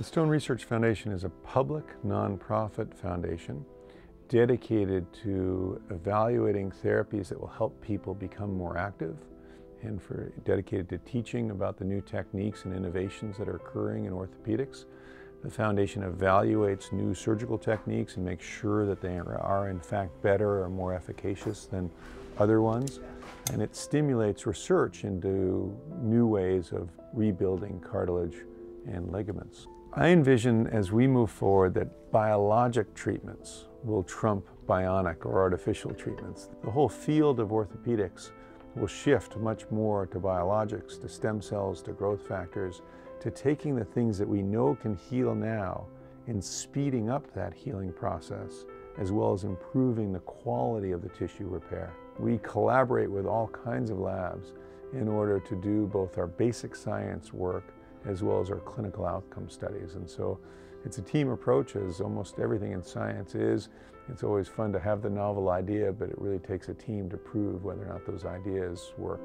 The Stone Research Foundation is a public nonprofit foundation dedicated to evaluating therapies that will help people become more active and for dedicated to teaching about the new techniques and innovations that are occurring in orthopedics. The foundation evaluates new surgical techniques and makes sure that they are in fact better or more efficacious than other ones. And it stimulates research into new ways of rebuilding cartilage and ligaments. I envision as we move forward that biologic treatments will trump bionic or artificial treatments. The whole field of orthopedics will shift much more to biologics, to stem cells, to growth factors, to taking the things that we know can heal now and speeding up that healing process, as well as improving the quality of the tissue repair. We collaborate with all kinds of labs in order to do both our basic science work as well as our clinical outcome studies. And so it's a team approach as almost everything in science is. It's always fun to have the novel idea, but it really takes a team to prove whether or not those ideas work.